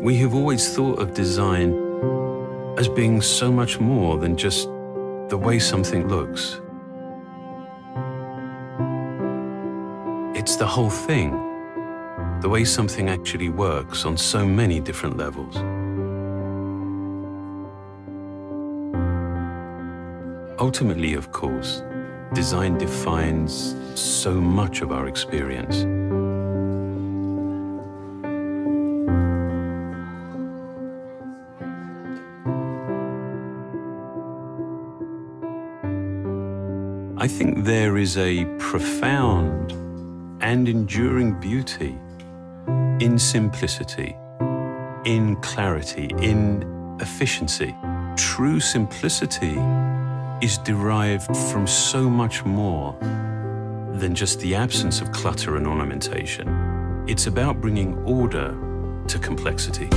We have always thought of design as being so much more than just the way something looks. It's the whole thing, the way something actually works on so many different levels. Ultimately, of course, design defines so much of our experience. I think there is a profound and enduring beauty in simplicity, in clarity, in efficiency. True simplicity is derived from so much more than just the absence of clutter and ornamentation. It's about bringing order to complexity.